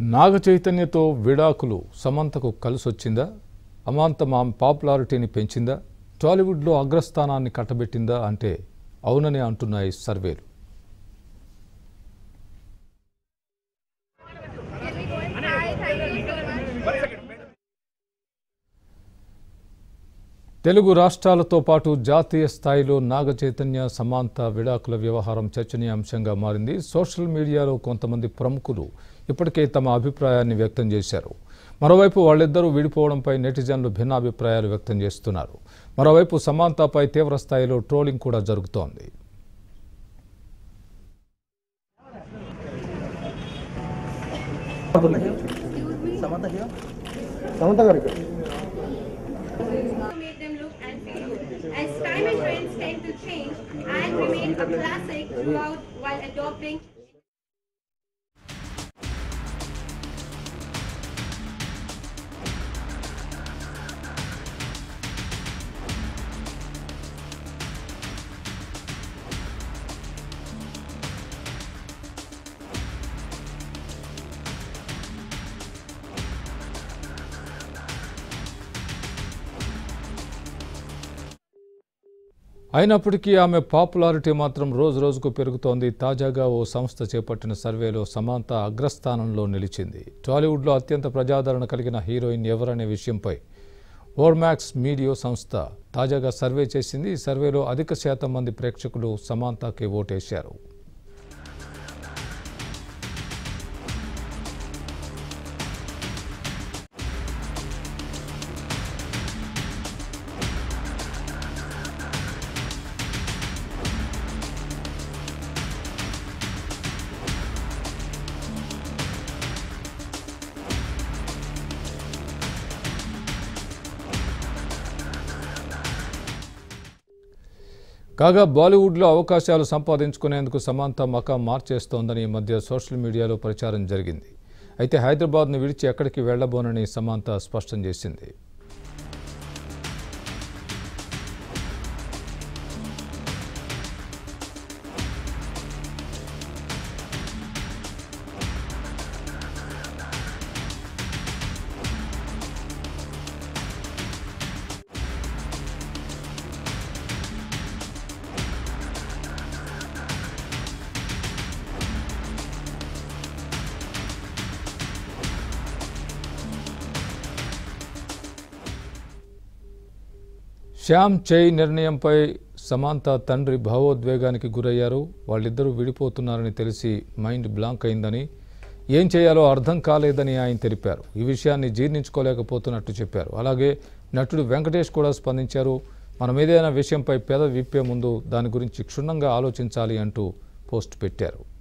నాగ చైతన్యతో విడాకులు సమంతకు కలిసొచ్చిందా? అమాంతం ఆమె పాపులారిటీని పెంచిందా? టాలీవుడ్లో అగ్రస్థానాన్ని కట్టబెట్టిందా అంటే అవునని అంటున్నాయి సర్వేలు. తెలుగు రాష్ట్రాలతో పాటు జాతీయ స్థాయిలో నాగ చైతన్య సమాంత విడాకుల వ్యవహారం చర్చనీయాంశంగా మారింది. సోషల్ మీడియాలో కొంతమంది ప్రముఖులు ఇప్పటికే తమ అభిప్రాయాన్ని వ్యక్తం చేశారు. మరోవైపు వాళ్ళిద్దరూ విడిపోవడంపై నెటిజన్లు భిన్నాభిప్రాయాలు వ్యక్తం చేస్తున్నారు. మరోవైపు సమాంతపై తీవ్రస్థాయిలో ట్రోలింగ్ కూడా జరుగుతోంది. సమంత గారు As time and trends tend to change and remain a classic throughout while adopting అయినప్పటికీ ఆమె పాపులారిటీ మాత్రం రోజు రోజుకు పెరుగుతోంది. తాజాగా ఓ సంస్థ చేపట్టిన సర్వేలో సమాంత అగ్రస్థానంలో నిలిచింది. టాలీవుడ్లో అత్యంత ప్రజాదరణ కలిగిన హీరోయిన్ ఎవరనే విషయంపై ఓర్మాక్స్ మీడియో సంస్థ తాజాగా సర్వే చేసింది. ఈ సర్వేలో అధిక శాతం మంది ప్రేక్షకులు సమాంతకి ఓటేశారు. కాగా బాలీవుడ్లో అవకాశాలు సంపాదించుకునేందుకు సమాంత మకా మార్చేస్తోందని ఈ మధ్య సోషల్ మీడియాలో ప్రచారం జరిగింది. అయితే హైదరాబాద్ను విడిచి ఎక్కడికి వెళ్ళబోనని సమాంత స్పష్టం చేసింది. శ్యామ్ చేయి నిర్ణయంపై సమాంత తండ్రి భావోద్వేగానికి గురయ్యారు. వాళ్ళిద్దరూ విడిపోతున్నారని తెలిసి మైండ్ బ్లాంక్ అయిందని ఏం చేయాలో అర్థం కాలేదని ఆయన తెలిపారు. ఈ విషయాన్ని జీర్ణించుకోలేకపోతున్నట్టు చెప్పారు. అలాగే నటుడు వెంకటేష్ కూడా స్పందించారు మనం ఏదైనా విషయంపై పెద విప్పే ముందు దాని గురించి క్షుణ్ణంగా ఆలోచించాలి అంటూ పోస్ట్ పెట్టారు.